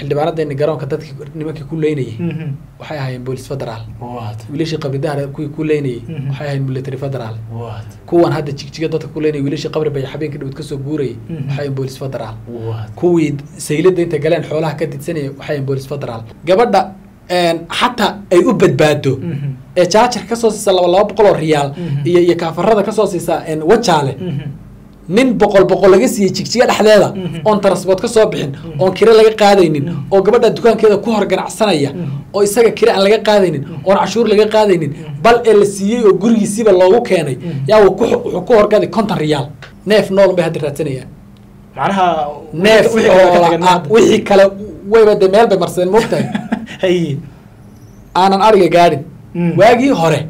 xildhibaanadeeni garoonka dadkii nimankii ku leynayay. Waxay ahaayeen boolis federaal wiilashii qabridaha kuwii ku leynayay. Waxay ahaayeen military federaal kuwan hadda jigjiga dadka ku leynayay wiilashii qabri bay habeenkii dhawad ka soo guurayay. Waxay ahaayeen boolis federaal kuwii saylada inta galeen xoolaha ka didsanayay waxay ahaayeen boolis federaal gabadha xataa ay u badbaado ee jaajar ka soo siisa laba laba boqol oo riyaal iyo iyo kaafarada ka soo siisa wajaale nin boqol boqol laga siiyey jigjiga dhexdeeda oon transport ka soo bixin oon kire laga qaadaynin oo gabadha dukaankeeda ku hor ganacsanaya oo isaga kire aan laga qaadaynin oon cashuur laga qaadaynin bal ee la siiyey oo gurigiisiiba loogu keenay yaa wuxuu ku horgaday konton riyaal. Neef nool bay hadda raadsanayaan. Macnaha neef wixii kale wayba de meel bay marsadeen moogtahay aanan ariga gaadhin. Waagii hore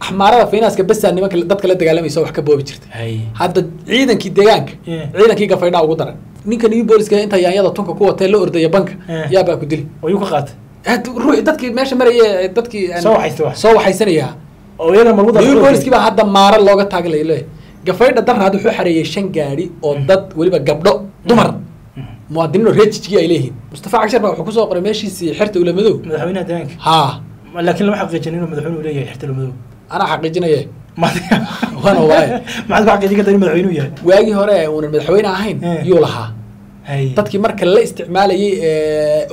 axmaarada finanska besaa nimanka dadka la dagaalamaysa wax ka boobi jirta. Hadda ciidankii deegaanka ciidankii gafaydhaa ugu daran. Ninka new booliska inta yaanyada tunka ku watee la ordaya banka. Yaabaa ku dili. Ayuu ka qaatay? Ruuxi dadkii meesha maraya dadkii soo waxaysta wax. soo waxaysanaya. Booliskii baa hadda maara looga taaglay le gafaydha darraad wuxuu xareeyey shan gaadhi oo dad weliba gabdho dumar. Muwaadiniin oo reer jijigi ay leeyihiin. Mustafa cagshar baa wuxuu ku soo qoray meeshiisii xerta ulamadow madaxweynaha deegaanka. Haa. Laakiin lama xaqiijin inuu madaxweynuhu leeyahay xerta ulamadow anaa xaqiijinaye wana waaye maxaad ku xaqiijin kartaa in madaxweynuhu yahay. Waagii hore uunan madaxweyne ahayn yuu lahaa. Dadkii marka la isticmaalayay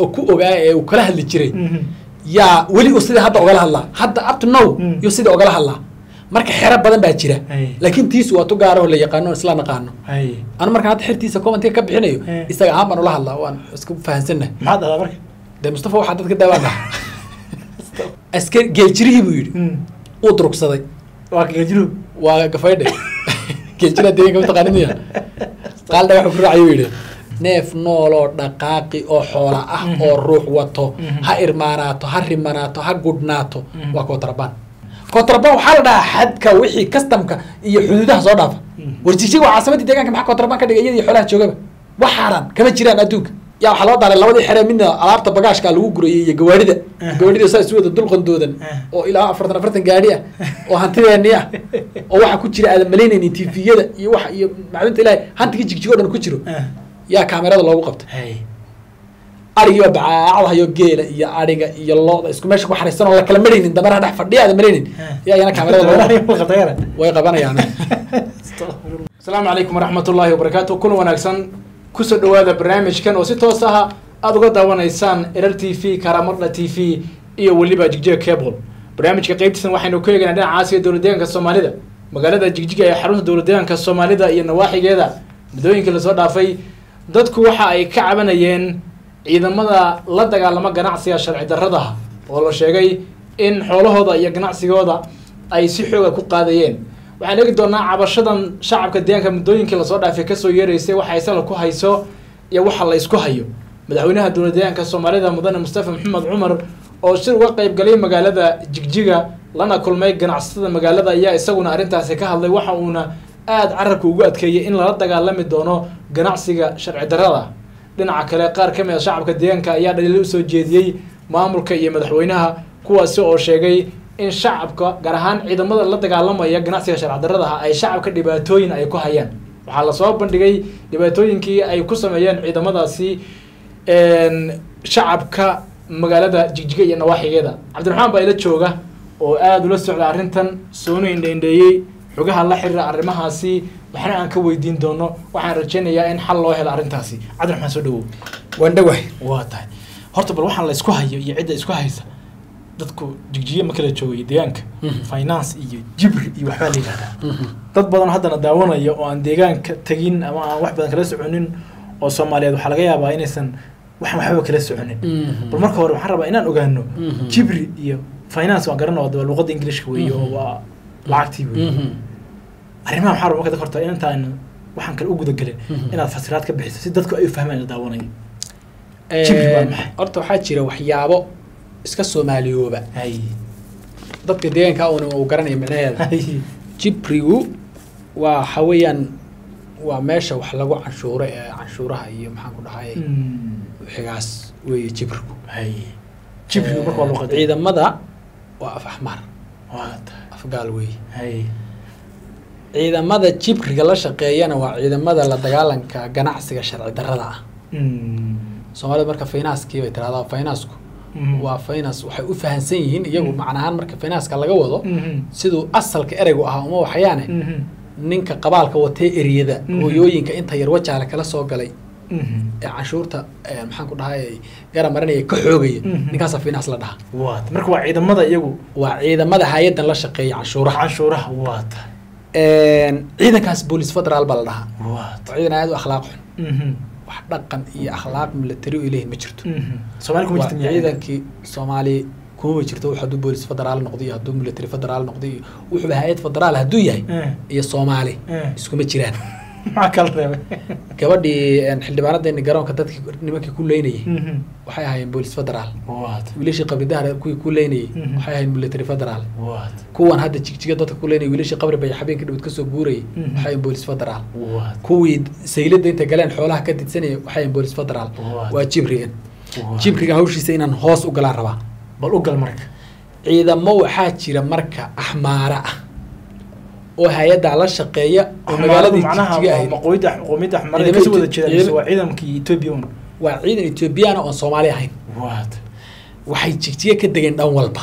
oo ku ogaa ee uu kala hadli jiray yaa weli uu sidii hadda ogala hadlaa. Hadda up to now yuu sidii ogala hadlaa. Marka xero badan baa jira. Laakiin tiisu waa tu gaaraho la yaqaano isla naqaano. Anu markaan hadda xertiisa commentiga ka bixinayo isaga ahaan baan ula hadlaa waan isku fahansannahay. Maxaad dhahdaa marka? Dee mustafa waxaa dadka daawaan dhaha geeljirihii buu yidhi uu durugsaday waa geejiru waa gafaydhe geeljira deegaanka mataqaanin miya qaal dhagaxu ku raacayuu yidhi neef nooloo dhaqaaqi oo xoola ah oo ruux wato. Ha irmaanaato ha rimanaato ha gudhnaato waa kootrabaan kootrabaan waxaa la dhahaa xadka wixii kastamka iyo xuduudaha soo dhaafa warjigjiga waa caasimadii deegaanka maxaa kootrabaan ka dhigay iyadii xoolaha joogaba wax xaaraan kama jiraan adduunka yaa waxaa loo daaray labadii xere midna alaabta bagaashkaa lagu gurayay iyo gawaarida. Gawaarida saa isu wada dulqandoodan oo ilaa afartan afartan gaadhi ah oo hantideeni ah oo waxa ku jira aadan malaynaynin tviyada iyo waxa iyo macdinta ilaahay hantigii jigjigo dhan ku jiro. Yaa kaamerada loogu qabtay arigiiba bacaacdahayo geela iyo ariga iyo looda isku meesha ku xariisan oo la kala maraynin dameeraha dhex fadhiya aadan maraynin yaa iyana kaamerada loogu way qabanayaan asalaamu calaykum waraxmat ullaahi wabarakaatu kun wanaagsan ku soo dhawaada barnaamijkan oo si toos ah aada uga daawanaysaan erar t v karamadha t v iyo weliba jigjiga cable. Barnaamijka qeybtiisan waxaynu ku eegaynaa dhinaca aasiya dowlad deegaanka soomaalida. Magaalada jigjiga ee xarunta dowlad deegaanka soomaalida iyo nawaaxigeeda. Muddooyinkii la soo dhaafay dadku waxa ay ka cabanayeen ciidamada la dagaalama ganacsiga sharci darrada oo la sheegay in xoolahooda iyo ganacsigooda ay si xooga ku qaadayeen waxaan eegi doonaa cabashadan shacabka deegaanka muddooyinkii la soo dhaafay ka soo yeeraysay waxay sala ku hayso iyo waxa la isku hayo. Madaxweynaha dowlad deegaanka soomaalida mudane mustafa maxamed cumar oo shir uga qayb galay magaalada jigjiga lana kulmay ganacsatada magaalada ayaa isaguna arrintaasi ka hadlay waxa uuna aada carabka ugu adkeeyay in lala dagaalami doono ganacsiga sharci darrada. Dhinaca kale qaar ka mid a shacabka deegaanka ayaa dhaliil u soo jeediyey maamulka iyo madaxweynaha kuwaasi oo sheegay in shacabka gaar ahaan ciidamada la dagaalamaya ganacsiga sharci darradaha ay shacabka dhibaatooyin ay ku hayaan. Waxaa la soo bandhigay dhibaatooyinkii ay ku sameeyeen ciidamadaasi shacabka magaalada jigjiga iyo nawaaxigeeda. Cabdiraxmaan baa ila jooga oo aada ula socda arrintan soona indhaindheeyey xogaha la xiriira arrimahaasi waxna aan ka weydiin doono waxaan rajaynayaa in xal loo helo arrintaasi. Cabdiraxmaan soo dhawow waan dhawahay waa tahay. Horta bal waxaan la isku hayo iyo cidda isku haysa dadku jigjiye ma kala joogay deegaanka finance iyo jibri iyo waxbaa la yidhahdaa. Dad badan haddana daawanaya oo aan deegaanka tegin ama aan wax badan kala soconin oo soomaaliyeed waxaa laga yaabaa inaysan waxaan waxbaba kala soconin. Bal marka hore waxaan rabaa inaan ogaano jibri iyo finance waan garanaa waa luqadda ingiliishka weeye oo waa lacagtii weeye arrimaha waxaa rabaa marka dadka horta intaan waxaan kale u gudagelin inaad fasiraad ka bixiso si dadku ay u fahmaan la daawanayo jibri waa maxay? horta waxaa jira waxyaabo iska soomaaliyooba dadka deegaanka una uu garanaya micnaheeda jibrigu waa waxa weeyaan waa meesha wax lagu canshuuro ee canshuuraha iyo maxaan ku dhahay wixigaas weeye jibrigu jibrigu marka waa ciidamada waa af axmar. Tahay afgaal weeye. Ciidamada jibriga la shaqeeyana waa ciidamada la dagaalanka ganacsiga sharci darrada ah. Soomaalida marka finaaskii bay tirahdaa finaasku waa finance waxay u fahansan yihiin iyagu macnahaan marka finaaska laga wado. Siduu asalka ereygu ahaa uma waxyaane. Ninka qabaalka watee eriyada hooyooyinka inta yar wajaale kala soo galay. Ee canshuurta maxaan ku dhahay garan marinaya ka xoogaya. Ninkaasa finaas la dhaha. Waat marka waa ciidamada iyagu. Waa ciidamada hay'adan la shaqeeya canshuuraha. Canshuuraha waata ciidankaas boolis federaal baa la dhahaa. Ciidan aad u akhlaaq xun wax dhaqan iyo akhlaaq military ay leeyihiin ma jirto. Miyaa ciidankii soomaali kuma jirto hadduu boolis federaal noqdo iyo hadduu military federaal noqdo iyo wuxuuba hay'ad federaal hadduu yahay Eh, iyo soomaali eh. iskuma jiraan maxaa kala reebay? Gabadhii een, xildhibaanadeeni garoonka dadkii nimankii ku leynayay waxay ahaayeen boolis federaal wiilashii qabridahar kuwii ku leynayay Mhm. waxay ahaayeen military federaal kuwan hadda jigjiga dadka ku leynayay wiilashii qabri bay habeenkii dhawad ka soo guurayay. Mhm. waxay ahaayeen boolis federaal kuwii saylada intay galeen xoolaha ka didsanayay waxay ahaayeen boolis federaal waa jibrigan jibriga hawshiisa inaan hoos u galaan rabaa. Bal u gal marka. Ciidamo waxaa jira marka axmaara ah oo hay'addaa la shaqeeya oo magaaladii macnaha jigjiga waa ciidan ethoobiyaana oon soomaali ahayn. Waxay jigjiga ka degeen dhan walba.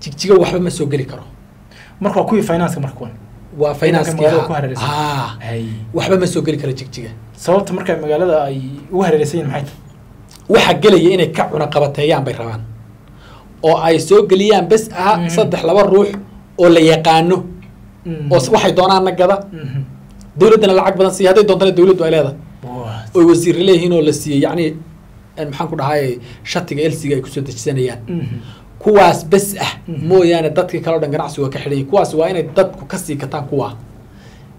Jigjiga waxba ma soo geli karo. Marka waa kuwii financeka marka kuwan waa hareeraysan. ah waxba ma soo geli karo jigjiga sababta marka magaalada ay ugu hareeraysan yihiin maxay? Waxa gelaya inay ka cunaqabateeyaan bay rabaan. Oo ay soo geliyaan bes ah Mhm. saddex laba ruux oo la yaqaano. tahay oo s- waxay doonaanna gada Mhm. dowladdana lacag badan siiya hadday doontana dowladdu ay leedahay. Oy wasiirra leeyihiin oo la siiyey. Yacni maxaan ku dhahay shatiga elsiga ay ku soo dejisanayaan Mhm. kuwaas bes ah mooyaane dadkii kale o dhan ganacsigu waa ka xidhan yihiin kuwaas waa inay dadku ka sii gataan kuwa.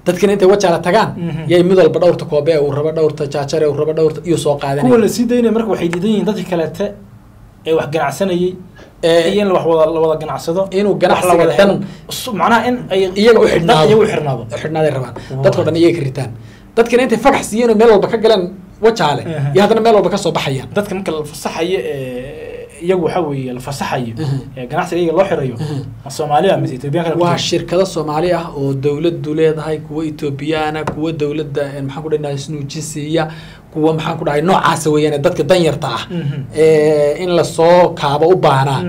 Dadkina intay wajaala tagaan yay mid walba dhowrta koobe uu rabo dhowrta jaajare uu rabo dhowrta iyo soo kuwa qaadanaya la sii daynaya marka waxay diidan yihiin dadkii kaleete ee wax ganacsanayay in wax wada la wada ganacsado inuu ganacsiga. Su- macnaha in ay iyaga u xidhnaado xidhnaaday rabaan. Waa. dadkao dhan iyaga ka ritaan. Dadkina intay fagax siiyeen oo meel walba ka galeen wajaale iyo haddana meel walba ka soo baxayaan. Dadka marka la fasaxayo ee iyagu waxa weeye la fasaxayo Mhm. ee ganacsiga iyaga loo xirayo. Ma soomaaliya mise etoobiyaanka kale waa shirkado soomaali ah oo dowladdu leedahay kuwa etoobiyaana kuwa dowladda een, maxaan ku dhahay snuujisiiya kuwa maxaan ku dhahay noocaasa weeyaan dadka danyarta ah. Ee, in la soo kaabo u baahnaa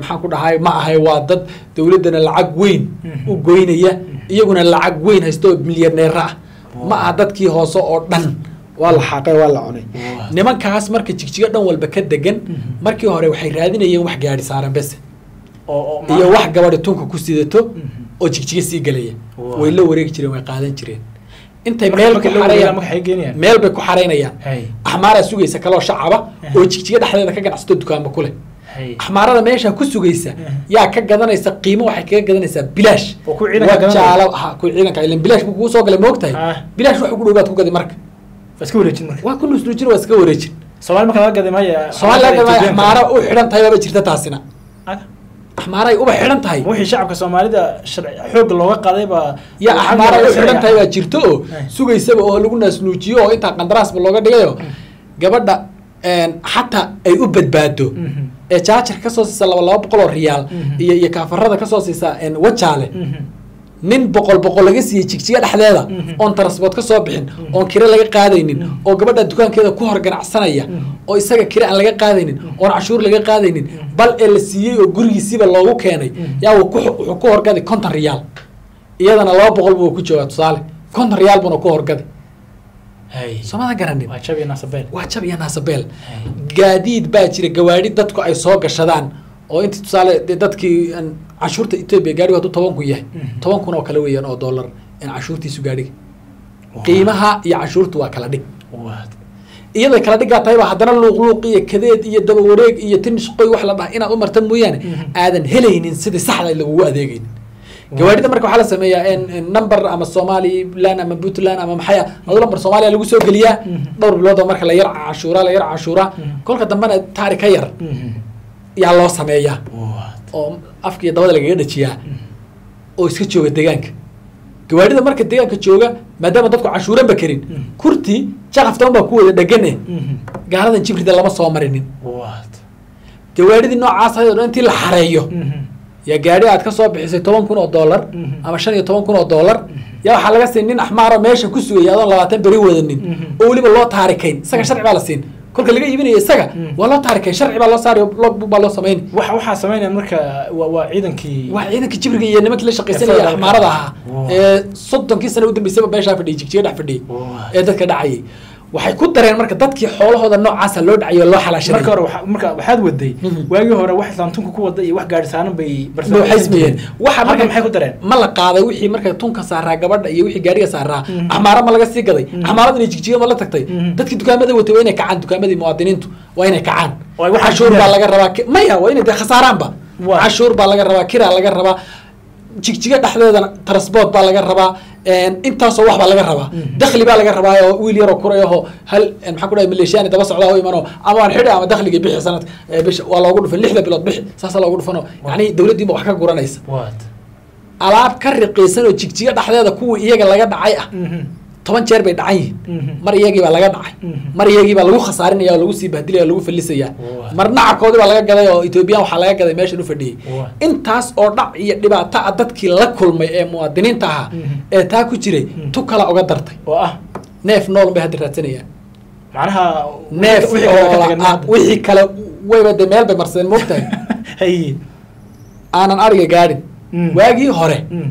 maxaan ku dhahay ma ahay waa dad dowladdana lacag weyn u goynaya iyaguna lacag weyn haysta oo milyaneera ah. Ma aha dadkii hoose oo dhan waa la xaaqay waa la cunay. Nimankaas marka jigjigo dhan walba ka degan Mhm. markii hore waxay raadinayeen wax gaadhi saaran bese. Iyo wax gabadhi tunka ku sidato Mhm. oo jigjiga sii gelaya Waa. way la wareegi jireen way qaadan jireen. Intay meel bay ku xaraynayaan axmaaraa sugaysa kaloo shacaba oo jigjiga dhexdeeda ka ganacsato dukaanba ku leh. Axmaarada meesha ku sugaysa yaa ka gadanaysa qiimo waxay kaga gadanaysaa bilaash. Oo ku ciidanka ilan bilaash buu kugu soo galay moogtahay Ah. bilaash wax ugu dhow baad ku gadi marka waa iska wareejin marka waa ku nusnujin waa iska wareejin soomaali marka laga gaday maya soomaaliya gadmaya Etoobiyaanka. axmaara u xidhan tahay baaba jirta taasina Ah, axmaara ay uba xidhan tahay wixii shacabka soomaalida sharci xoogga looga qaaday baa ya lacag axmaara laga u xidhan tahay baa jirto oo Eh. sugaysaba oo lagu naasnuujiyo oo intaa qandaraasba looga dhigayo gabadha een, xataa ay u badbaado Mhm. ee jaajar ka soo siisa laba laba boqol oo riyaal Mhm. iyo iyo kaafarada ka soo siisa wajaale Mhm. Nin boqol boqol laga siiyey jigjiga dhexdeeda Mhm. oon transport ka soo bixin Mhm. oon kire laga qaadaynin Mhm. oo gabadha dukaankeeda ku hor ganacsanaya oo isaga kire aan laga qaadaynin oon cashuur laga qaadaynin bal ee la siiyey oo gurigiisiiba loogu keenay yaa wuxuu ku horgaday konton riyaal. Iyadana laba boqol buu ku joogaa tusaale konton riyaal buuna ku horgaday. Soomada garanin? Waa jab iyo naasabeel gaadiid baa jira gawaadhi dadku ay soo gashadaan oo inti tusaale dadkii cashuurta etoobiya gaadhigu hadduu toban kun yahay Mhm. toban kun oo kale weeyaan oo dollar in cashuurtiisu gaadhiga qiimaha iyo cashuurtu waa kala dhig. Iyadoo kala dhigaa tahayba haddana luuqluuq iyo kadeed iyo daba wareeg iyo tinishqoy wax la dhaha inaad u marta mooyaane Mhm. aadan helaynin sidii saxda lagugu adeegaynin gawaadhida marka waxaa la sameeyaa number ama somaliland ama puntland ama maxaya adu number soomaaliya lagu soo geliyaa Mhm. dhowr bilood oo marka la yar cashuura la yar cashuura. Kolka dambena taari ka yar yaa loo sameeyaa oo afka iyo dabada lagaga dhajiyaa oo iska jooga deegaanka. Gawaadhida marka deegaanka jooga maadaama dadku cashuuranba karin Mhm. kurti jaqaftan baa ku wada dhegane Mhm. gaaladan jibrida lama soo marinin. Waa gawaadhidii noocaas ahayd oo dhan intii la xareeyo Mhm. yaa gaadhi aad ka soo bixisay toban kun oo dollar Mhm. ama shan iyo toban kun oo dollar yaa waxaa laga siin nin axmaaro meesha ku sugaya adoon labaatan beri wadanin. Oo weliba loo taarikayn isaga sharci baa la siin kolka laga iibinayo isaga Mm. waa loo taarikay sharci baa loo saari baa loo samayn waxa waxaa sameynaya marka waa ciidankii waa ciidanka jibriga iyo nimankii la shaqaysanaya axmaarada ahaa. Ee soddonkii sano udambeysaba meeshaa fadhiyay jigjiga dhex fadhiyay. Ee dadka dhacayay waxay ku dareen marka dadkii xoolahooda noocaasa loo dhacayo loo xalaashanay marka hore marka waxaad waday Mhm. waagii hore wax saantunka ku wada iyo wax gaari saaran bay waxa marka maxay ku dareen? ma la qaaday wixii marka tunka saaraa gabadha iyo wixii gaariga saaraa. Mhm. axmaara ma laga sii gaday. Mhm. axmaaradina jigjiga ma la tagtay. Dadkii dukaamada watay waa inay kacaan dukaamadii muwaadiniintu waa inay kacaan. Cashuur baa laga rabaa maya waa inay dee khasaaraanba cashuur baa laga rabaa kiraa laga rabaa jigjiga dhexdeedana transport baa laga rabaa intaasoo wax baa laga rabaa. Mhm. dakhli baa laga rabaa oo wiil yaroo kurayaho hal maxaa ku dhahay maleeshiyaani daba socdaa u imano ama waan xidhi ama dakhliga bixi sanadka bisha waa loogu dhufan lixda bilood bixi saasa loogu dhufano yacni dowladdiiba wax ka guranaysa alaab ka riqiisan oo jigjiga dhexdeeda kuwii iyaga laga dhacay ah. Mhm. Toban jeer bay dhacan yihiin Mhm. mar iyagii baa laga dhacay. Mhm. mar iyagii baa lagu khasaarinaya oo lagu sii bahdilaya oo lagu fallisaya Waa. mar nacabkoodii baa laga gaday oo ethoobiyan waxaa laga gaday meeshan u fadhiyey intaas oo dhac iyo dhibaato ah dadkii la kulmay ee muwaadiniinta ahaa Mhm. ee taa ku jiray tu kala uga dartay. Oo ah. Neef nool bay hadda raadsanayaan. Macnaha neef wixii kale ah, wixii kale wayba de meel bay marsadeen moogtahay hay aanan ariga gaadhin. Mm. waagii hore Mm.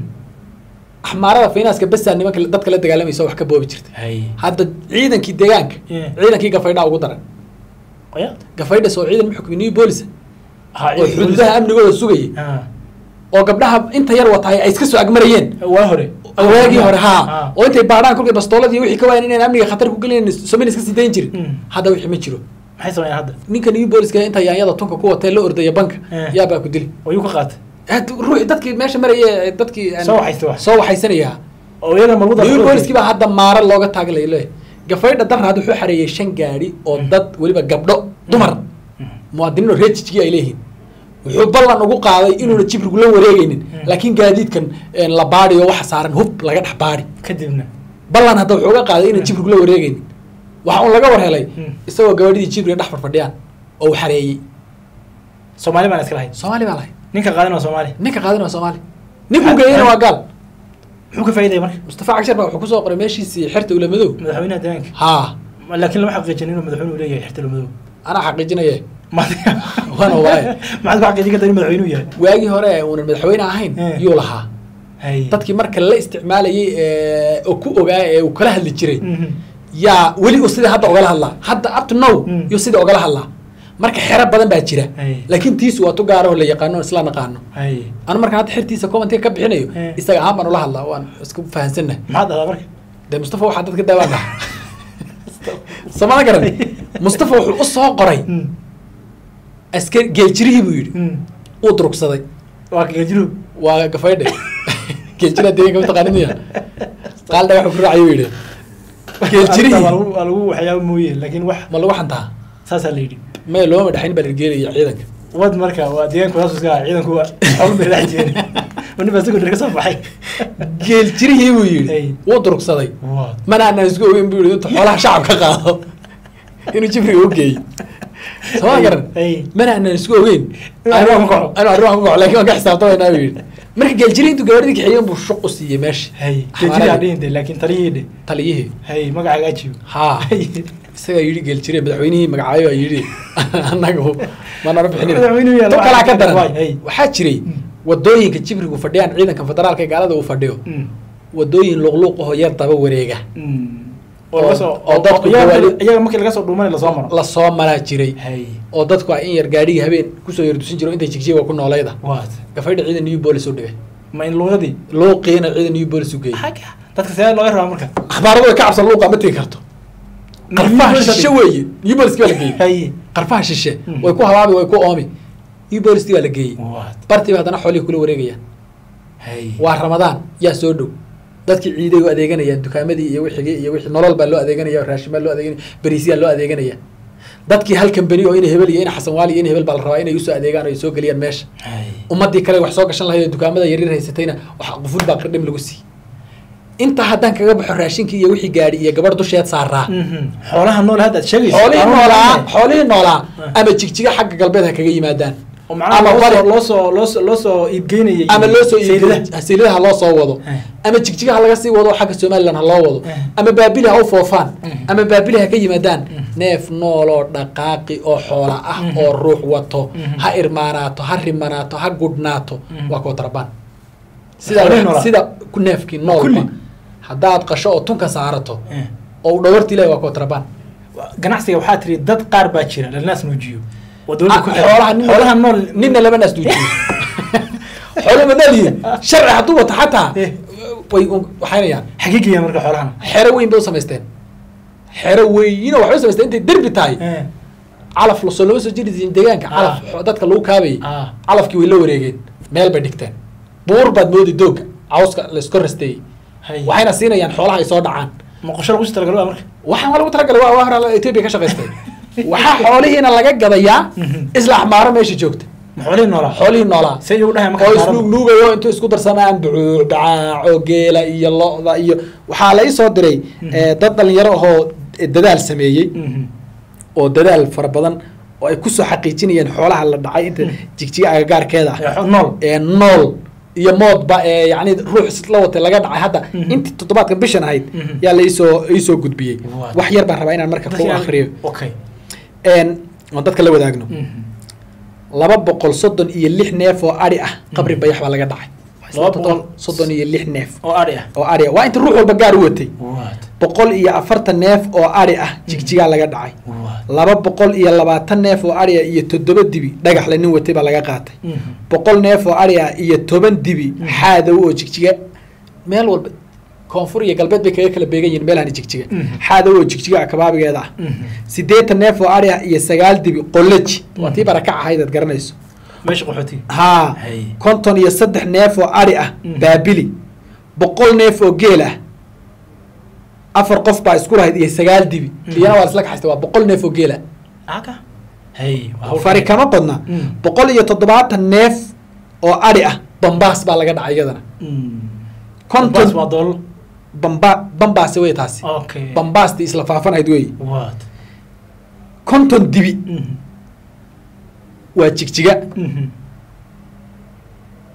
Axmaarada finaaska besaa nimanka dadka la dagaalamaysa wax ka boobi jirtay hay hadda ciidankii deegaanka ciidankii gafaydha ugu daran. Oya. Gafaydha soo ciidan ma xukmi new bolis ha oo xuduudaha amnigooda sugayay. Ah. Oo gabdhaha inta yar watahay ay iska soo agmarayeen. Waa hore. Waagii hore Ah. haa oo intay baadhaan kolkay bastooladii wixii ka waayan inaan amniga khatar ku gelinayn somalia iska sii dayn jirin. Mm. hadda wixii ma jiro. Maxay sameeyaan hadda? Ninka new booliska inta yaanyada tunka ku watee la ordaya banka Eh. yaa baa ku dili. Oo ka qaatay ruuxi dadkii meesha maraya dadkii Soo waxaysanaya. Booliskii baa hadda maara looga taaglayo le gafaydha darraad wuxuu xareeyey shan gaadhi oo dad weliba gabdho dumar. Muwaadiniin oo reer jijigi ay leeyihiin. Wuxuu ballan ugu qaaday inuuna jibrigu la wareegaynin. Mm. laakiin gaadiidkan la baadi oo waxa saaran hub laga dhex baadi kadibna. Ballan hadda wuxuu uga qaaday inaan jibrigu la wareegaynin. Waxa un laga war helay Mm. isagoo gabadhidii jibriga dhex fadhiyaan oo uu xareeyey soomaali baan iska lahayn. Soomaali baa lahay ninka qaadan waa soomaali. Ninka qaadin waa soomaali. Ninkuu geeyena waa gaal. Muxuu ka faa'iidaya marka? Mustafa cagshar baa wuxuu ku soo qoray meeshiisii xerta ulamadow madaxweynaha deegaanka haa. Laakiin lama xaqiijin inuu madaxweynuhu leeyahay xirtalo madow anaa xaqiijinaye. Waana waaye. maxaad ku xaqiijin kartaa inuu madaxweynuhu yahay. Waagii hore uunan madaxweyne ahayn Eh. yuu lahaa. Dadkii marka la isticmaalayay ee, oo ku ogaa ee uu kala hadli jiray Mhm. yaa weli uu sidii hadda ogala hadlaa. Hadda up to now Mm. yuu sidii ogala hadlaa marka xero badan baa jira. Laakiin tiisu waa tu gaaroo la yaqaano isla naqaano. Anu markaan hadda xertiisa commentiga ka bixinayo isaga ahaan baan ula hadlaa waan isku marka? Dee mustafa waxaa dadka daawaan dhaha samada garan? Mustafa wuxuu u soo qoray. Mm. askari geeljirihii buu yidhi. Mm. uu durugsaday. Waa kagejiru waa gafaydhe geeljira deeganka mataqaanidya qaal dhagax ku raacay buu yidhi. Geeljirihii waa lagu waxyaabo mooye laakiin wax ma lagu xantaa saasaa la yidhi maya looma dhexayn baa lageelaya ciidanka. Wad marka waa iska ah ciidanku waa xoog bay dhex jireen nin baa secondary ka soo baxay. Geeljirihii buu yidhi wuu durugsaday. Mana aanan isku ogeyn buu yidhi inta xoolaha shacabka qaado. Inuu jibriga u geeyo soma garan. mana aanan isku ogeyn. Anu arrimaha ku kaco. Laakiin waan ka xisaabtamaynaa buu yidhi. Marka geeljiri intuu gabadhidii kaxeeyen buu shuq u siiyey meesha adhihin de laakiin taliyihii dhe taliyihii hay magacaaga ajiyo. Haa isagaa yidhi geeljire madaxweynihii magacaayo yidhi anagu manara Madaxweynuhu yaa to loo kalaa ka hey. waxaa jiray Mm. waddooyinka jibrigu fadhiyaan ciidanka federaalka ee gaalada uu fadhiyo. Mm. wadooyin luqluuq ahoo yar daba wareega. Mm. Lasoo maraa jiray. Oo dadku a in yar gaadhigii habeen ku soo yardusin jiro intay jigjiga ku noolayda. Gafaydha ciidan new bolis u dhigay ma in luuqadii luuqiina ciidan new bolis u xagga dadka see looga rabaa marka. Akhbaaradu ka cabsan luuqa ma tegi karto qarfaha shishe weeye new bolis baa la geeyey hay. Qarfaha shishe. Mm. way ku habaabi way ku oomi. Bolis baa la geeyey waat bartiiba haddana xoolihii kula wareegayaan. Waa ramadaan yaa soo dhow. Dadkii ciiday u adeeganayaan dukaamadii iyo wixigii iyo wixii nolol baa loo adeeganaya raashin baa loo adeeganaya bariisyaa loo adeeganaya dadkii halkan beni oo ina hebel iyo ina xasan waali iyo ina hebel baa la rabaa inay u soo adeegaan ay soo geliyaan meesha. Hay. Ummadii kale wax soo gashan lahayd dukaamada yaryar haysatayna waxa quful baa qardhim lagu siiyey inta haddaan kaga baxo raashinkii iyo wixii gaadhi iyo gabadh dusheed saaraa Mhm. xoolaha nool hadda aad sheegayso xoolihii noolaa? nool. xoolihii noolaa Ah. ama jigjiga xagga galbeed ha kaga yimaadaan. Ama loo bari soo- loo soo loo soo loo soo iibgeynayay ama loo soo loo wado. Eh. ama jigjiga ha laga sii wado xagga somaliland ha loo wado. Eh. ama baabili ha u foofaan. Eh. ama baabili ha ka yimaadaan. Eh. neef nooloo dhaqaaqi oo xoola ah oo ruux wato. Ha irmaanaato ha rimanaato ha gudhnaato waa kontrabaan Xoolihii sida sida neefkii noolba haddaad qasho oo tunka saarato Eh. oo dhawarti ilahi waa kontrabaan ganacsiga waxaa tiri dad qaar baa jira lanaas nuujiyo oo dowladda ku xiran. xoolaha nin xoolaha nool lama naas xoolo madaliyin sharci hadduu wato xataa Eh. way waxaynayaan xagiigiya marka xoolahan. Xero weyn bay u samaysteen. Xero weynoo waxay u samaysteen. Intay derbi tahay. Eh. calaf la soo lama soo jiri jirin deegaanka. Ah. calaf dadka lagu kaabayay Ah. calafkii way la wareegeen. Meel bay dhigteen. Buur baad moodi dooga cawska laysko rasteeyey. Waxayna siinayaan xoolaha ay soo dhacaan. Moqosho lagu talagalo marka. Waxaan waa lagu talagalay waa waa hore ethiopia ka shaqaystay waxaa xoolihiina laga gadayaa Mhm. isla axmaaro meesha joogta. Xoolihii noolaa xoolihii noolaa say ugu dhahay marka oo isnuug nuugayo intuu isku darsamaan bucuuc bacaaco geela iyo lo-da iyo waxaa la isoo diray eh, dad dhalinyaro ahoo dadaal sameeyey. Mhm. oo dadaal fara badan oo ay ku soo xaqiijinayeen xoolaha la dhacay inta jigjiga agagaarkeeda. Ah Eh, ee nool iyo moodba ee yani ruux is la watay laga dhacay hadda. Mhm. intii toddobaadkan bishan ahayd Mhm. yaa la isoo iisoo gudbiyey. Wax yar baan rabaa inaan marka ku akriyo oon dadka la wadaagno. Mhm. laba boqol soddon iyo lix neef oo ari ah qabri bayax baa laga dhacay soddon iyo lix neef. Oo ari ah waa inta ruux walba gaar u watay boqol iyo afartan neef oo ari ah jigjigaa laga dhacay. Laba boqol iyo labaatan neef oo ari ah iyo toddoba dibi dhagaxle nin watay baa laga qaatay. Mhm. boqol neef oo ari ah iyo toban dibi Mhm. xaadow oo jigjiga meel walba koonfur iyo galbeed bay kaga kala beegan yihiin meelahani jigjiga Mhm. xaadow oo jigjiga kabaabigeeda ah siddeetan neef oo ari ah iyo sagaal dibi qollaji waa tii barakac ahayd aad garanayso haa konton iyo saddex neef oo ari ah Mhm. baabili. Boqol neef oo geel ah. Afar qof baa isku lahayd iyo sagaal dibi. Mhm. iyana waa isla kaxaysta waa boqol neef oo geel ah. Fari kama badna. Mhm. boqol iyo toddobaatan neef oo ari ah bambaas baa laga dhacay iyadana. Mm. konton Bas waa doollo bamba bambaasi wey taasi. Bambaasti isla faafanayd wey konton dibi. Waa jigjiga.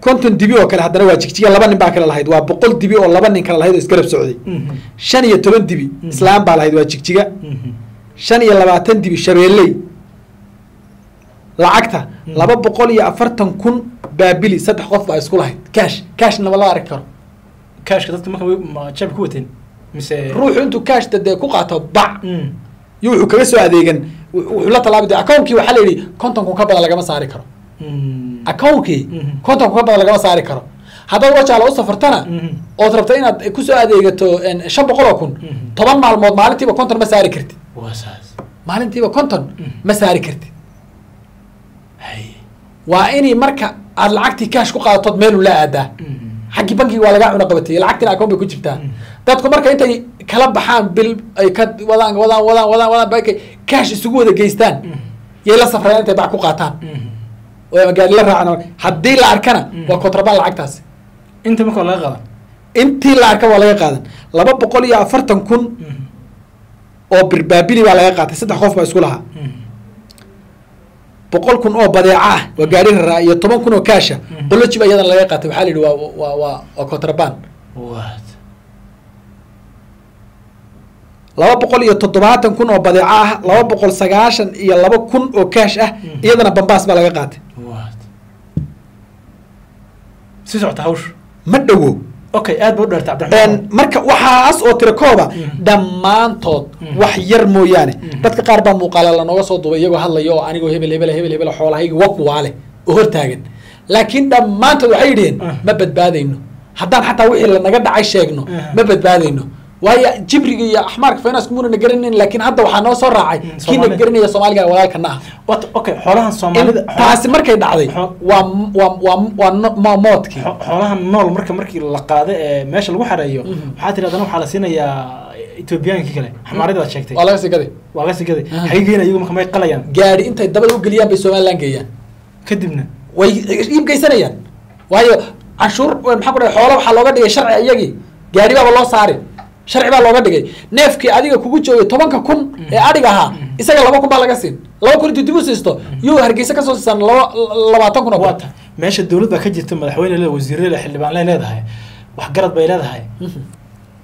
Konton dibi oo kale haddana waa jigjiga laba nin baa kale lahayd waa boqol dibi oo laba nin kale lahayd oo isgarab socday. Shan iyo toban dibi islaam baa lahayd waa jigjiga. Shan iyo labaatan dibi shabeelley. Lacagta laba boqol iyo afartan kun baabili saddex qof baa isku lahayd. Cash cashna ma la arki karo. Kaashka dadka marka jeebka ku wateen mise ruuxu intuu cashta dee ku qaato bac. Mm. iyo wuxuu kaga soo adeegan wuxuu la talaabi de waxaa la yidhi konton kun ka badan lagama saari karo. Mm. account-kii Mhm. konton kun ka badan lagama saari karo. Haddaad wajaala u safartana Mhm. ood rabto inaad ku soo adeegato shan boqol oo kun Mhm. toban maalmood maalintiiba konton ma saari kartid. Saas. Maalintiiba konton ma saari kartid. Hay waa inay marka aad lacagtii cash ku qaadatood meelu la aadaa. Xaggii bankiga waa lagaa cuna qabatay lacagtina account bay ku jirtaa. Dadku marka intay kala baxaan bil ay ka wadaan wadaan wadaan wadaan wadaan bakay cash isugu wada geystaan. Mhm. yay la safrayaan intay bac ku qaataan. Mhm. oo gaari la raacana haddii la arkana Mm. waa kontrabaan lacagtaasi inta marka laga qadan intii la arka waa laga qaadan. Laba boqol iyo afartan kun oo birbaabili baa laga qaatay. Saddex qof baa isku lahaa. Boqol kun oo badeeca ah waa gaari raraa iyo toban kun oo kaasha qoloji iyadana laga qaatay. Waxaa la yidhi waa waa waa waa kontrabaan laba boqol iyo toddobaatan kun oo badeeco ah laba boqol sagaashan iyo laba kun oo kaash ah Mm. iyadana bambaas baa laga qaatay si socota hawsha ma dhowo okay aad ba u dheerta cabdiraxmaan marka waxaas oo tira kooba Mm. dhammaantood Mm. wax yar mooyaane dadka qaar baa muuqaala lanooga soo duubay iyagoo hadlaya oo anigoo hebel hebel hebel hebel xoolahaygi wa kuwaale oo hortaagan laakiin dhammaantood waxay yidhiheen Mm. ma badbaadayno haddaan xataa wixii lanaga dhacay sheegno Mm. ma badbaadayno waayo jibriga iyo axmaarka finance muunana garanayn laakiin hadda waxaa noo soo raacay. Mm, kiina Soomaali. garanaya soomaaliga walaalkana ah okay xoolahan soomaalida taasi markay dhacday waa waa waa waa moodkii. Xo- xoolahan nool marka markii la qaado ee meesha lagu xareeyo Mhm. waxaa tiri haddana waxaa la siinayaa etoobiyaankii kale. Xamaarida aad sheegtay. Waa laga sii gaday. Waa laga sii gaday. Ah. xagigeena iyagu marka may qalayaan? Gaari intay dabada u geliyaan bay somaliland geeyaan. Kadibna? Way iib geysanayaan. Waayo canshuur maxaa ku dhahay xoola waxaa looga dhigay sharci iyagii gaari baaba loo saari sharci baa looga dhigay. Neefkii adiga kugu joogay tobanka kun ee adhiga ahaa isaga laba kun baa laga siin. Laba kun intuu dib u siisto. Yuu hargeysa ka soo siisan laba labaatan kun oo meesha dowlad baa ka jirta madaxweyne le wasiirre le xildhibaan le leedahay. Waxgarad bay leedahay.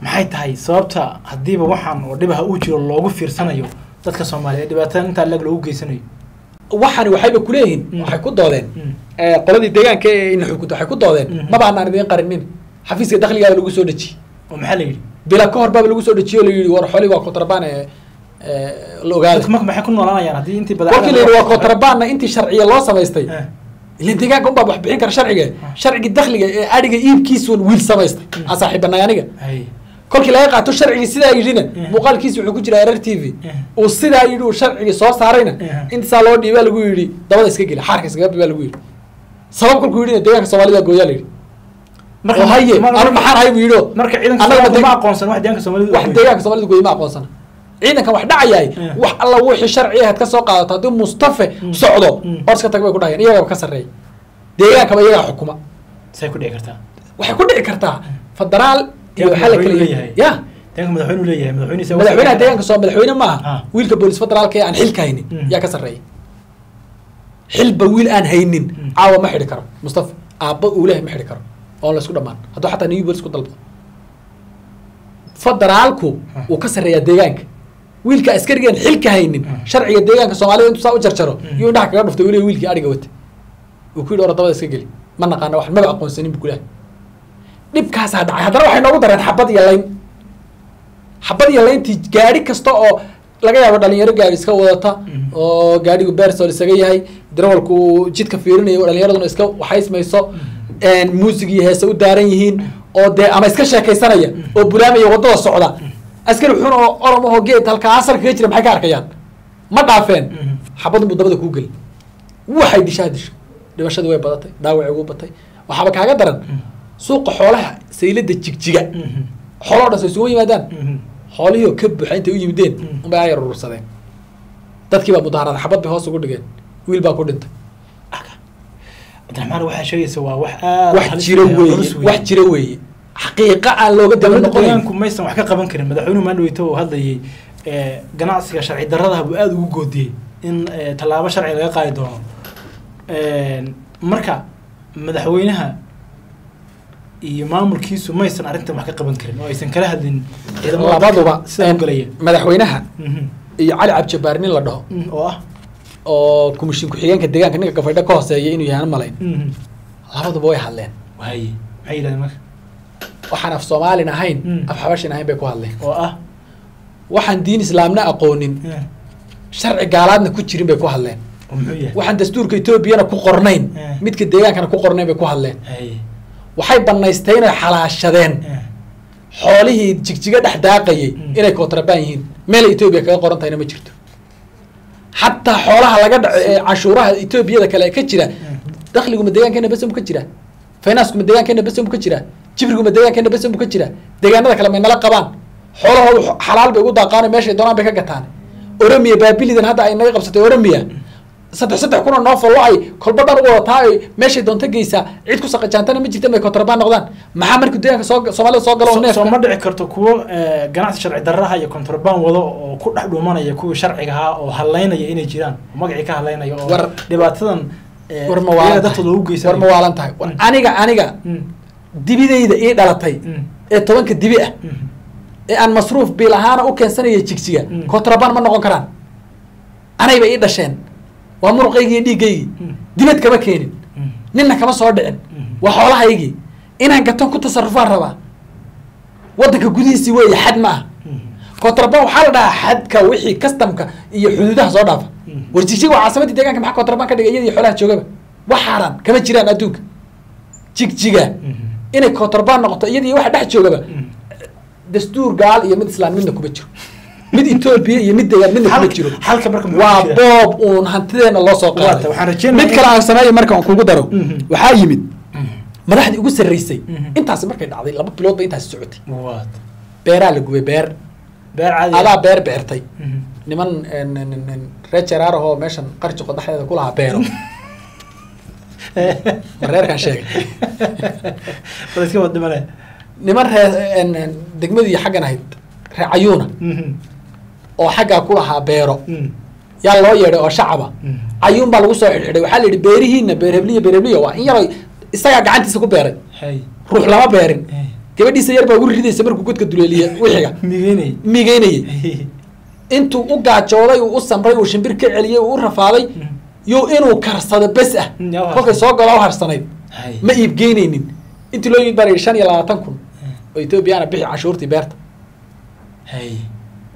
Maxay tahay? Sababta haddiiba waxaan oo dhibaha uu jiro loogu fiirsanayo dadka soomaaliya dhibaatada intaa lag loogu geysanayo. Waxani waxayba kuleeyihiin Mm. waxay ku doodeen. Mm. Eh, qoladii deegaanka ee ina xukunta waxay ku doodeen. Mhm. maba anaan idiin qarinin xafiiska dakhligaaba lagu soo dejiyey oo maxaa la yidhi? Bila ka hor baaba lagu soo dejiye oo la yidhi war xoli waa kontrabaan ee la ogaada maxay ku noolaanayaan? Haddii intii badan kolkii la yidhi waa kontrabaanna intii sharciya loo samaystay. Eh. ilan deegaanka unbaa wax bixin kara sharciga. Sharcigi dakhliga ee adhiga iibkiisuun wiil samaystay. Mm. aan saaxiibanay aniga. Kolkii laga qaato sharcigii sidaa yidhina Mm. muuqaalkiisi wuxuu ku jiraa rar t v. Mm. uu sidaa yidhi uu sharcigii soo saarayna. Intasaa loo dhiibaa lagu yidhi dabada iska geli xaarka iskaga baa lagu yidhi. Sabab kolkuu yidhina deegaanka soomaalida gooyaa la yidhi haye anu maxaan hay marka ma aqoonsan wax deegaanka Soomaalidu wax ma aqoonsana ciidankan wax dhacayahay Mm. wax alla wixii sharci ahayd ka soo qaadato haddii mustafe Mm. socdo Mm. hor iska tag bay ku dhahayaan iyagaba ka sarreeya deegaankaba iyagaa xukuma. Say ku dhici kartaa. Waxay ku dhici kartaa. Federaal iyo waxaa la kala leeyahay. ya. Deegaanka madaxweynu leeyahay. Madaxweynihiisa waa madaxweynaha deegaanka soo madaxweyne Ah. maaha wiilka boolis federaalka ee aan xilka haynin yaa ka sarreeya xilba wiil aan haynin caawa ma xidhi karo. Mustafa aabba uulahay ma xidhi karo oon la isku dhamaan. Hadduu xataa new bolis ku dalbo. Federaalku wuu ka sarreeyaa deegaanka. Wiilka askarigaan xilka haynin sharciga deegaanka soomaalida intuu saa u jarjaro iyo indhaha kaga dhuftay weliba wiilkii adhiga wata uu ku yidhi ora dabada iska geli. Ma naqaana wax maba aqoonsanin bu kulaha dhibkaasaa dhacay. Haddana waxay noogu dareen xabad iyo layn. Xabad iyo layntii gaari kasta oo laga yaabo dhalinyaro gaari iska wadata oo gaadhigu bersol isaga yahay darawalku jidka fiirinayo oo dhalinyaraduna iska waxaysmayso muusig iyo heese u daaran yihiin oo dee ama iska sheekaysanaya oo bulaamaya waddada socda. Askari xun oo orom ahoo geed halkaa asal kaga jira maxay ka arkayaan? Ma dhaafeen. Xabadun buu dabada kuu geli waxay dishaa disho dhimashadii way badatay dhaawacii ugu batay. Waxaaba kaaga daran suuqa xoolaha saylada jigjiga. Xooloo dhan say isugu yimaadaan. Xoolihii oo ka buuxa intay u yimideen unbay ayar urursadeen dadkii baa mudaharada xabad bay hoos ugu dhigeen. Wiil baa ku dhintay cabdiraxmaan waxaa sheegaysa waa wax aad wax jira weeye, wax jira weeye. Xaqiiqa aan looga daba maysan wax ka qaban karin madaxweynuhu maandhaweyto oo hadlayay ee, ganacsiga sharci darrada buu aada ugu goodiyey in ee, tallaabo sharci laga qaadi doono. Een, marka madaxweynaha iyo maamulkiisu maysan arrintan wax ka qaban karin oo aysan kala hadlin ciidamada labaduba sidaa galaya madaxweynaha Mhm. iyo cali cabdijabaar nin la dhaho. Mhm, oo ah oo komishin ku-xigeenka deegaanka ninka gafaydho ka hooseeya inuu yahay malayn. Mhm. labaduba way hadleen. Waaye maxay yidhahdeen marka? Waxaan af soomaalin ahayn Mm. af xabashin ahayn bay ku hadleen. Oo ah. Waxaan diin islaamna aqoonin. Sharci gaalaadna ku jirin bay ku hadleen. Waxaan dastuurka etoobiyana ku qornayn. Midka deegaankana ku qornayn bay ku hadleen. Waxay banaysteen inay xalaashadeen xoolihii jigjiga dhex daaqayay Mm. inay kootrabaan yihiin. Meelay etoobiya kaga qoran tahayna ma jirto xataa xoolaha laga dhaco ee cashuuraha etoobiyada kale ka jira dakhliguma deegaankeena besam ka jira. Financekuma deegaankeena besam ka jira. Jibriguma deegaankeena besam ka jira. Deegaanada kale may nala qabaan. Xoolahoodu xalaal bay ugu daaqaan meeshay doonaan bay ka gataan. Oromiya baabilidan hadda ay naga qabsatay oromiya saddex saddex kuna noo follo ay kolba dhan u wadataa ay meeshay doonto geysaa cid ku saqajaantana ma jirta may kontrabaan noqdaan. Maxaa markuu deegaanka soo soomaalida soo galo neefka? Soo ma dhici karto kuwo eh, ganacsi sharci darraha iyo kontrabaan wado oo ku dhex dhuumanaya kuwii sharciga ahaa oo halaynaya inay jiraan. Oo magacii ka halaynaya oo War- dhibaatadan eh, war ma waalan dadka loogu tahay war ma geysanayo waalan tahay. War Mm. aniga aniga Mm, dibidayda ii dhalatay mm, ee tobanka dibi ah. Mm. ee aan masruuf biil ahaana u keensanaya jigjiga kontrabaan ma noqon karaan. Anayba ii dhasheen waa muruqaygii iyo dhiiggaygii Mm. dibad kama keenin. Mm. ninna kama soo dhicin. Mm. waa xoolahaygii. Inaan gaton ku tasarufaan rabaa. Waddanka gudihiisii weeye xad ma ah. Mm. kontrabaan waxaa la dhahaa xadka wixii kastamka iyo xuduudaha soo dhaafa. War jigjiga waa caasimadii deegaanka maxaa kontrabaan ka dhigay? Iyadii xoolaha joogaba. Wax xaaraan kama jiraan adduunka. Jigjiga inay kontrabaan noqoto iyadii waxa dhex joogaba. Dastuur gaal iyo mid islaam midna kuma jiro mid etoobiya iyo mid deegaan midna kuma jiro. waa boob uun hantideena loo soo qaaday. Mid kale aan sameeyo marka aan kugu daro. Mhm. waxaa yimid Mm. madaxdii ugu sarreysay. Mhm. intaasi markay dhacday laba bilood ba intaasi socotay. Beeraa la gubay beer. Ah. adaa beer beertay. Mhm. niman en reer jaraarahoo meeshan qarjiqo dhexdeeda ku lahaa beero. Reerkaan sheegay? Niman reer en- en degmadii xaggan ahayd reer cayuuna. Mhm. Oo xaggaa ku lahaa beero. Mm. yaa loo yeedhay oo shacaba. Mm. cayuun baa lagu soo xidhxidhay waxaa la yidhi beerihiina beer hebliya beer hebliya waa in yaro isagaa gacantiisa ku beeray. Ruux lama beerin. Gabadhiisa yar baa ugu ridaysa markuu godka duleeliya wixiga. Migeynay. migeynayay. Haye. intuu u gaajooday uu u samray uu shimbir ka celiyey uu u rafaaday yo inuu karsado bes ah. Mm, kolkay soo gola u harsanayd ma iibgeyneynin intii loo yimid baa la yidhi shan iyo labaatan kun oo ethoobiyaana bixi canshuurtii beerta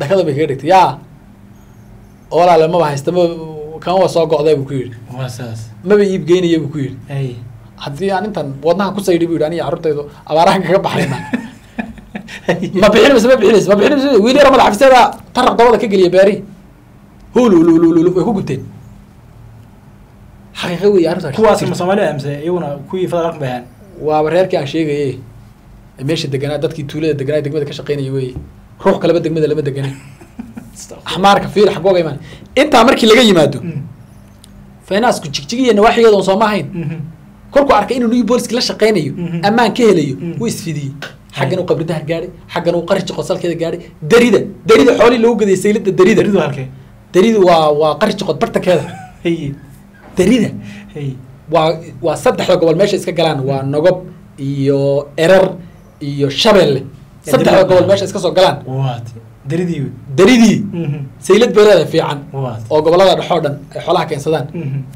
hay dhakada bay kaga dhigtay. Yaa walaale maba haysta ma kama wa soo go'day buu ku yidhi. Maba iibgeynaya buu ku yidhi. Haddii aan intan wadnaha ku saydhi bu yidhi aniga carruurtaydu abaarahan kaga baxayna. Ma bixinaysa ma bixinaysa ma bixinaysa wiil yaro madax xafiseeda taraq dabada ka geliya beerihi hulu hulu hulu hulu way ku gubteen xaqiiqa weeye arrinta kuwaas ma soomaaliya amse iyaguna kuwii federaalka bay ahaan waaba reerkii aan sheegaye ee meesha deganaa dadkii tuulada deganaa degmada ka shaqeynaya weye ruux kaleba degmada lama deganay axmaarka fiir xagooga imaan. Intaa markii laga yimaado finaasku jigjigiya nawaaxigeeda on sooma ahayn. Kolkuu arkay inuu new booliski la shaqeynayo Mhm. ammaan ka helayo Mhm. wuu isfidiyey. Xaggan uu qabridahar gaadhay xaggan uu qarici qosalkeeda gaadhay. Darida darida xoolii lagu gadayay saylada darida. Daridu waa waa qod bartankeeda. Darida. Waa waa saddexda gobol meesha iska galaan. Waa nogob iyo erar iyo shabeelle saddexda gobol meesha iska soo galaan. Daridii saylad leedahay fiican. Oo gobollada dhexoo dhan ay xoolaha keensadaan.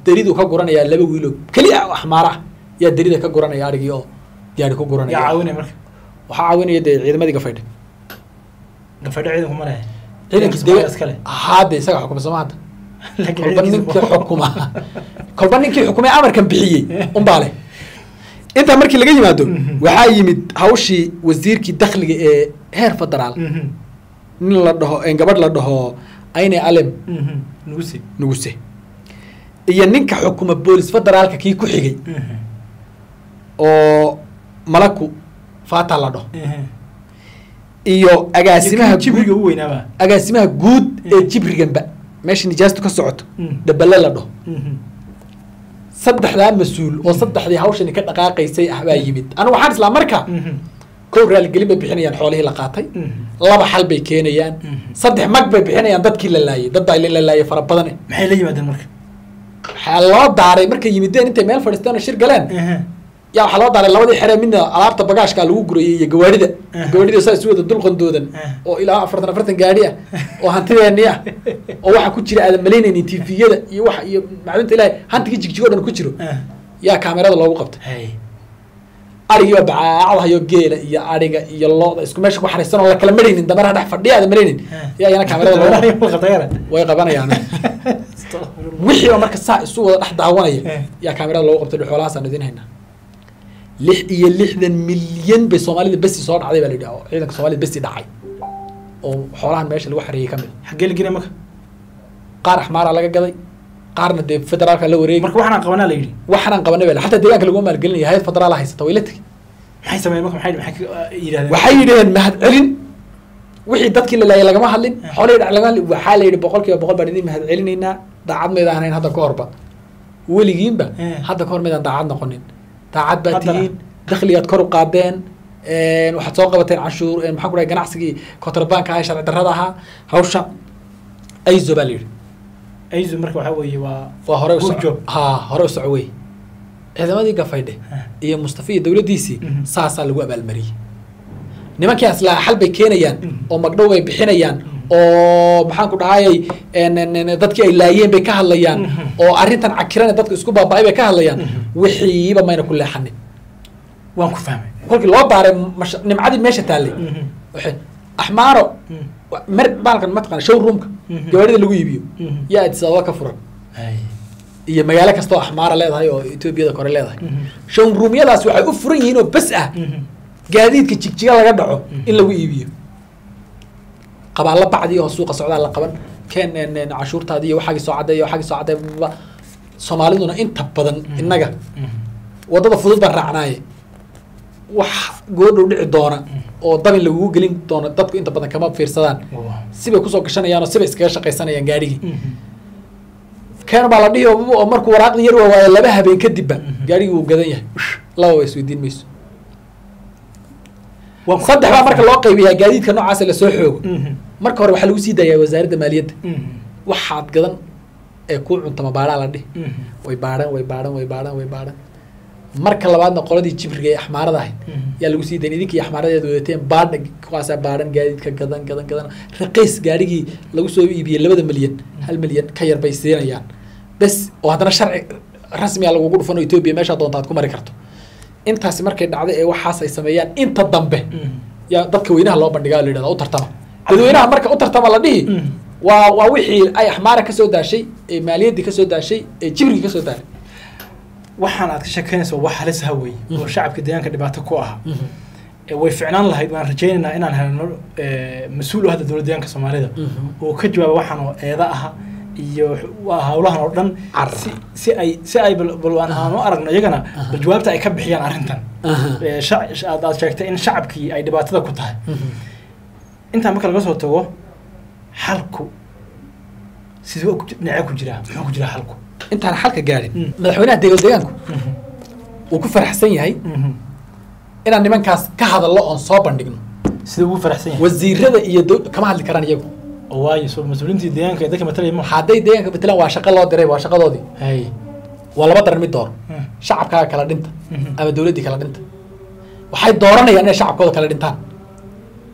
Dariduu ka guranayaa laba wiilo. Keliya axmaar ah yaa darida ka guranaya arigii oo gaari ku guranaya waxaa caawinaya dee ciidamadii lehe ciidankii isaga xukuma hadda Laakiin kolba ninkii ma- xukuma kolba ninkii xukumay amarkan bixiyey. Unbaa leh intaa markii laga yimaado waxaa yimid hawshii wasiirkii dakhliga ee heer federaal. Mhm. nin la dhaho gabadh la dhaho ayne alem. Mhm. nugusi nuguse. Iyo ninka xukuma boolis federaalka kii ku xigay. Mhm. oo malaku fata la dhaho. Iyo agaasimaha agaasimaha guud ee jibriganba. Meesha nijaastu ka socoto. Dabale la dhaho. Saddexdaa mas'uul oo saddexdii hawshani ka dhaqaaqaysay ah baa yimid anigu waxaan islaa marka Mhm. kow raaligelin bay bixinayaan xoolihii la qaatay Mhm. laba xal bay keenayaan Mhm. saddex mag bay bixinayaan dadkii la laayay dad baa la laayay fara badane maxay la yimaadeen marka waxaa loo daaray markay yimideen intay meel fadhiisteen oo shir galeen. Yaa waxaa loo daaray labadii xeree midna alaabta bagaashka lagu gurayay iyo gawaarida. Eh. gawaarida saa isu wada dulqandoodan oo ilaa afartan afartan gaadhi ah. Oo hantideeni ah. Oo waxa ku jira aadan malaynaynin tviyada iyo waxa iyo macdinta ilaahay. Hantigii jigjigo dhan ku jiro. Yaa kaamerada loogu qabtay hay arigiiba bacaacdahayo geela iyo ariga iyo looda isku meesha ku xariisan oo la kala maraynin dameeraha dhex fadhiya aadan maraynin Eh. yaa iyana kaamerada way qabanayaan Astaghfirullah. wixiiba marka saa isu wada dhex daawanaya yaa kaamerada loogu qabtay xoolahaasaan idin haynaa lix iyo lixdan milyan bay soomaalida besi soo dhacday baa la yidhi oo ciidanka soomaalida besi dhacay. Oo xoolahan meesha lagu xareeyey ka mid. Xaggee la marka qaar axmaaraa laga gaday qaarna dee federaalka la wareegi marka waxaan qabanaa la yidhi. Waxaan qabanay baa xataa deegaanka laguma maalgelinaya hayad federaala haysata way la tegi maxay sameeyeen marka maxay ka- yidhahdeen waxay yidhaheen mahad celin wixii dadkii la laayay lagama hadlin. Eh. xoolihii dhac lagama hadlin. Waxaa la yidhi boqol kiiba boqol baan idin mahad celinaynaa daacad maydaan ahayn hadda ka horba weligiinba Eh. hadda ka hor maydaan daacad noqonin daacad baa Haddana. tihiin dakhligaad kor u qaadeen een, waxaad soo qabateen canshuur maxaan ku dhahay ganacsigii kontrabanka ahaa sharci darrada ahaa hawsha aizo baa la yidhi ayzu marka waxaa weeye waa waa hore ha hore u soco wey ciidamadii gafaydhe iyo mustafa iyo dowladdiisii Mhm. saasaa lagu abaalmariyey nimankii aslaa xal bay keenayaan Mhm. oo magdhow bay bixinayaan oo maxaan ku dhahayay dadkii ay laayeen bay ka hadlayaan Mhm. oo arrintan cakirane dadka isku baaba'ay bay ka hadlayaan Mhm. wixiiba mayna ku leexanin waan ku fahmay. Kolkii loo daaray mash- nimcadii meesha taallay Mhm. waxay axmaaro mer baalkan mataqana showroomka gawaarida lagu iibiyo. Yaa addis ababa ka furan. Iyo magaalo kastoo axmaara leedahay oo etoobiyada kore leedahay. Showroomyadaas waxay u furan yihiin oo bes ah gaadiidka jigjiga laga dhaco in lagu iibiyo qabaalla bacdii oo suuqa socdaa la qaban. Keen en- en cashuurtaadii iyo waxaagii soo cadday iyo waxaagii soo cadday soomaaliduna inta badan Mhm. innaga Mhm. waddada fudud baan raacnaaye. Wax goodhow dhici doona oo dabin lagugu gelin doono dadku inta badan kama fiirsadaan Waa. sibay ku soo gashanayaan oo sibay iskaga shaqaysanayaan gaadhigii keen baa la dhihi oo markuu waraaqdii yar waawaaya laba habeen kadibba gaadhigii wuu gadan yahay. Laba way isweydiin mayso. Saddex baa marka loo qaybiyaa gaadiidka noocaasa la soo xoogo. Marka hore waxaa lagu sii daayaa wasaaradda maaliyadda. Mhm. waxaad gadan ee kuu cuntama baadhaa la dhihi? Mhm. way baadhan way baadhan way baadhan way baadhan marka labaadna qoladii jibriga ee axmaarada ahayd yaa lagu sii dayn idinkii axmaaradeed wadateen baadha kuwaasaa baadhan gaadiidka gadan gadan gadan. Raqiis gaadhigii lagu soo iibiyey labada milyan hal milyan ka yar bay siinayaan. Bes oo haddana sharci rasmiga lagugu dhufan oo etoobiya meeshaa doonta aad ku mari karto. Intaasi markay dhacday ee waxaas ay sameeyaan inta dambe. Yaa dadka weynaha loo bandhigaa la yidhahda u tartama dadweynaha marka u tartama la dhihi waa waa wixii ay axmaara ka soo daashay ee maaliyaddii ka soo daashay ee jibrigii ka soo daashay. Waxaan aad ka sheekeynaysa wax halis ha wey oo shacabka deegaanka dhibaato ku Eh, way ficnaan lahayd waan rajaynaynaa inaan helno eh, mas'uul u hadda dowladda deegaanka soomaalida. Oo ka jawaaba waxaan oo eeda aha iyo hawlahan oo dhan si ay si ay bal bal aan aan u aragno iyagana bal jawaabta ay ka bixiyaan arrintan. Eh, aad sheegtay in shacabkii ay dhibaatada ku tahay intaa marka laga soo tago xalku siduu dhinacee ku jiraa muxuu ku jiraa xalku. Intaan xalka gaadhin Mm. madaxweynaha deegal deegaanku uu ku faraxsan yahay inaan nimankaas ka hadallo oon soo bandhigno. Siduu ugu faraxsan yahay? Wasiirada iyo kama hadli karaan iyagu. Oo waayo soo mas'uuliintii deegaanka ee dadka matalaya ma hadday deegaanka matalan waa shaqo loo diray waa shaqadoodii. Hay waa laba daran mid door. Mm. shacabkaaga kala dhinta Mhm. ama dowladdii kala dhinta. Waxay dooranayaan inay shacabkooda kala dhintaan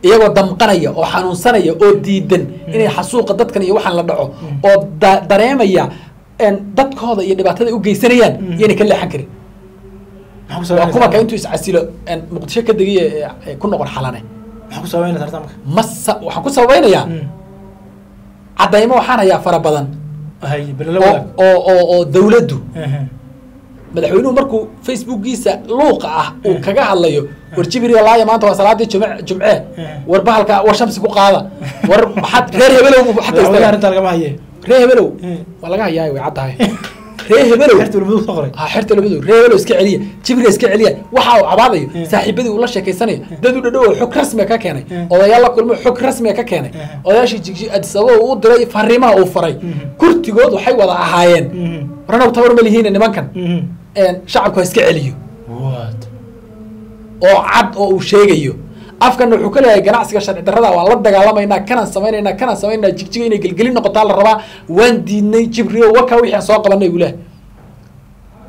iyagoo damqanaya oo xanuunsanaya oo diidan inay xasuuqa dadkan iyo waxaan la dhaco oo da- dareemaya dadkooda iyo dhibaatada u geysanayaan Mhm. iyaynay ka leexan karin. Waa kumanka intuu iscasilo muqdisho ka degiye ee, ee, ku noqon xalane. Masa waxaan ku sabaynayaa caddaymo waxaan hayaa fara badan. Oo oo oo oo dawladdu. Madaxweynuhu markuu facebookiisa luuqa ah uu kaga hadlayo war jibriga laaya maanta waa salaadii jumce jumce war bahalka war shamsi ku qaada. War maxaad reer hebelow haye reer hebelow Eh. waa laga hayaa way caddahay reer hebelow xerta walbadu soo qoray. Ha xerta labadu reer hebelow iska celiya. Jibriga iska celiya. Waxa uu cabaadayo Eh. saaxiibadii uu la sheekaysanayo dad u dhadhow xog rasmiga ka keenay. Eh. odayaal la kulmo xog rasmiga ka keenay. Eh. odayaashii jigji u diray fariimaha uu faray. Mhm. kurtigood waxay wada ahaayeen. Tabar ma lihiin nimankan. Een, shacabku ha iska celiyo oo cad oo uu sheegayo. Afkana wuxuu ka leeyahay ganacsiga sharci darrada waan la dagaalamaynaa kanaan samaynaynaa kanaan samaynaynaa jigjiga inay gelgelin noqotaa la rabaa. Waan diidnay jibriyo waka wixii aan soo qabanay buu lehay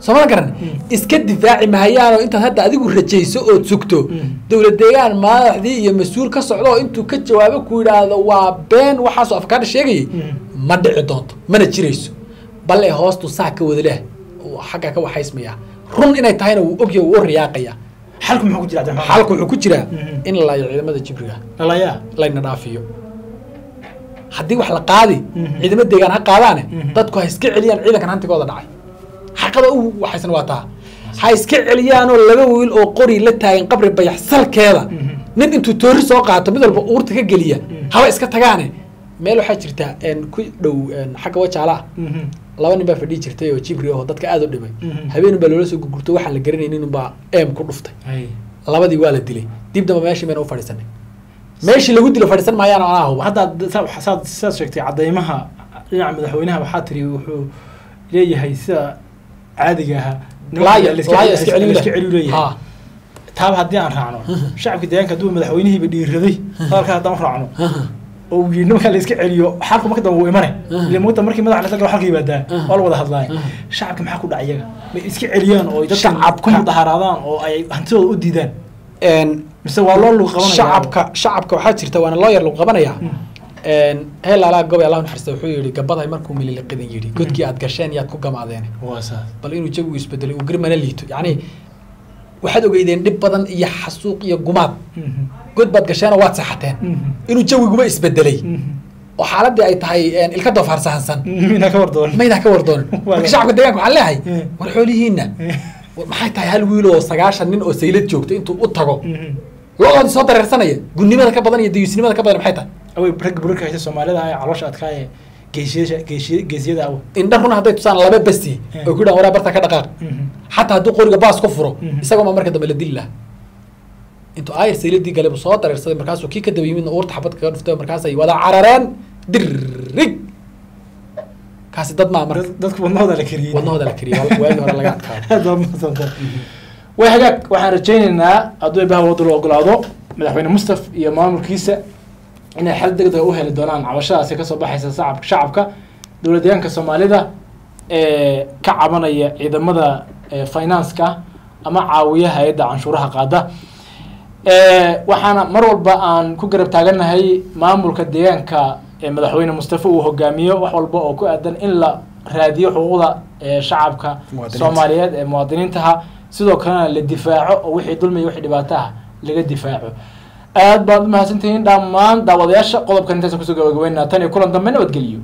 soo ma garan? Iska difaaci mahayaanoo intaad hadda adigu rajayso ood sugto? Mm. dowlad deegaan madaxdii iyo mas'uul ka socdo oo intuu ka jawaabo ku yidhaahdo waa been waxaasoo afkaadha sheegayay? Mm. ma dhici doonto mana jirayso. Bal ee hoostu saa ka wada leh. Xagga ka waxaysmayaa. Run inay tahayna wuu ogyahay wuu riyaaqayaa xalku wuxuu ku jiraa Mhm. in la laayo ciidamada jibriga. Layna dhaafiyo. Haddii wax la qaadi Mhm. ciidamo deegaan ha qaadaane Mhm. dadku ha iska celiyaan ciidankan hantigooda dhacay. Xaqada u waxaysan waa taa. Ha iska celiyaanoo laba wiil oo qori la taagan qabri bayax salkeeda. Nin intuu toori soo qaato mid walba uurta ka geliya. Haba iska tagaane meel waxaa jirta ku dhow xagga wajaala ah laba nin baa fadhiyi jirtay oo jibri oo dadka aada u dhibay. Mhm. habeen baa loola soo gurgurto waxaan la garanaynin unbaa eem ku dhuftay. Labadii waa la dilay. Dib damba meeshii bayna u fadhiisanay. Meeshii lagu dilo fadhiisan maayaan anaa huba. Hadda sidaad sheegtay caddaymaha dhinaca madaxweynaha waxaa tiri wuxuu leeyahay sida caadiga ahaa. Taaba haddii aan raacno shacabka deegaanka hadduu madaxweynihiiba dhiiraday hadalkaa haddaan raacno oo nimankaa la iska celiyo xalku marka dambe wuu imane ile mogta markii madax la galo xalka yimaadaa Mhm. waa la wada hadlaaya Mhm. shacabka maxaa ku dhaca iyaga? May iska celiyaan oo Shacabka- ku mudaharaadaan oo ay hantidooda u diidaan? Mise waa loo lug qabanaya shacabka shacabka waxaa jirta waana loo yar lagu qabanayaa. Mm. Een, heel alaa gobay allah naxariista wuxuu yidhi gabaday markuu mililiqidan yidhi godkii aad gasheen yaad ku gamaadeen. Bal inuu jawigu isbedelay uu girmana liito. Yacni waxaad ogeydeen dhib badan iyo xasuuq iyo gumaad. Mhm. God baad gasheenoo waad saxateen Mhm. inuu jawiguba isbedelay Mhm. oo xaaladii ay tahay ilka doofaar sahansan mina ka wardoonin marka shacabka deegaanka waxaan leeyahay Mm. war xoolihiinna war maxay tahay hal wiil oo sagaashan nin oo saylad joogta intuu u tago Mhm. lo'oodi soo dareersanaya gunnimada ka badan iyo dayuusnimada ka badan maxay tahay awey ragga burarka soomaalida ee caloosha adkaaye geesiyada geesiy- geesiyada awa indha run hadday tusaan laba besti Mm. oo ku dhahan waraa barta ka dhaqaaq Mhm. xataa hadduu qoriga baas ku furo Mhm. isagoo ma marka dambe la dili laha intuu aayar sayladii galay buu soo dareersaday markaasuu kii ka daba yimidna uurta xabad kaga dhuftay markaasay wada carareen dirig kaasi dad maa marka Dad- dadku wadnahooda la kariyey. Wadnahooda la kariya waagii hore laga adkaado aad baa mahadsantahay way hagaag waxaan rajaynaynaa hadduu ebaha wadda loo ogolaado madaxweyne mustaf iyo maamulkiisa inay xal degdega u heli doonaan cabashadaasi ka soo baxaysa shacab- shacabka dowlad deegaanka soomaalida ee ka cabanaya ciidamada finance-ka ama caawiya hay'adda canshuuraha qaada waxaana mar walba aan ku garab taaganahay maamulka deegaanka ee madaxweyne mustafa uu hogaamiyo wax walba oo ku aadan in la raadiyo xuquuqda shacabka Muwaadiniinta. soomaaliyeed ee muwaadiniintaha. Sidoo kalena la difaaco oo wixii dulmi iyo wixii dhibaato ah laga difaaco. Aad baad umahadsantihiin dhammaan daawadayaasha qodobkan intaas ku soo gabagabeynaa. Tan iyo kulan dambe nabadgeliyo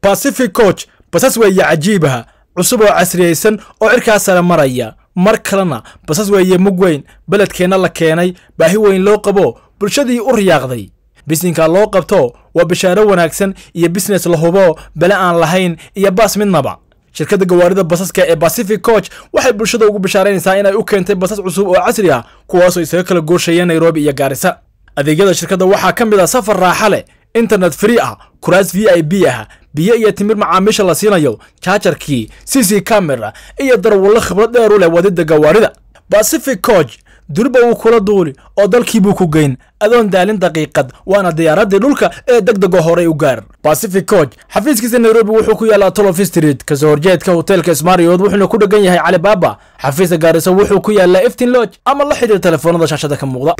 pacific coach basas weeye cajiibaha cusub oo casriyaysan oo cirkaa sare maraya mar kalena basas weeye mug weyn beledkeenna la keenay baahi weyn loo qabo bulshadii u riyaaqday. Bisinka loo qabto waa bishaaro wanaagsan iyo bisines la hubo bele aan lahayn iyo baas midnaba. Shirkadda gawaarida basaska ee pacific coach waxay bulshada ugu bishaaraynaysaa inay u keentay basas cusub oo casri ah kuwaasoo isaga kala gooshaya nairobi iyo gaarisa adeegyada shirkadda waxaa ka mid ah safar raaxa leh internet free ah kuraas v i b ah biyo iyo timir macaamiisha la siinayo jaajarkii c c camera iyo darwallo khibrad dheer u leh wadida gawaarida. Pacific coach durba wuu kula duuli oo dalkiibuu ku geyn. Adoon daalin daqiiqad waana diyaaradii dhulka ee degdega horey u gaar. Pacific coach xafiiskiisa nairobi wuxuu ku yaalaa tolof street. Kasoo horjeedka hoteelka smarriott wuxuuna ku dhegan yahay calibaaba xafiiska gaarisa wuxuu ku yaalaa eftin lodge ama la xidhiir telefoonada shaashada ka muuqda.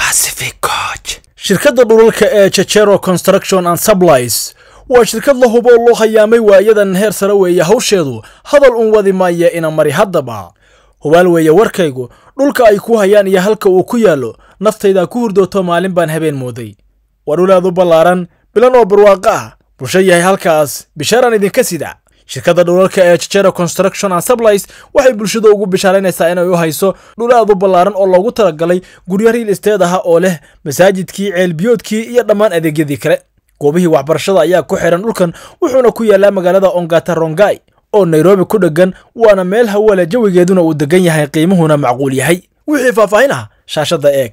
Shirkadda dhulalka ee chechero construction and supplies waa shirkad la hubo loo hayaamay waayadan heer sare weeye hawsheedu. Hadal un wadi maaya ina mari haddaba. Hubaal weeye warkaygu dhulka ay ku hayaan iyo halka uu ku yaallo naftaydaa ku hurdooto maalin baan habeen mooday. Waa dhulaadu ballaaran bilan oo barwaaqo ah. Bulsho yahay halkaas bishaaraan idinka sida. Shirkadda dhulalka ee jejero construction and supplies waxay bulshada ugu bishaaraynaysaa inay u hayso dhulaadu ballaaran oo loogu talagalay guryo riil isteed aha oo leh masaajidkii ceelbiyoodkii iyo dhammaan adeegyadii kale goobihii waxbarashada ayaa ku xihan dhulkan wuxuuna ku yaalaa magaalada ongata rongai oo nairobi ku dheggan waana meel hawale jawigeeduna uu degan yahay qiimuhuna macquul yahay. Wixii faahfaahin ah shaashadda eeg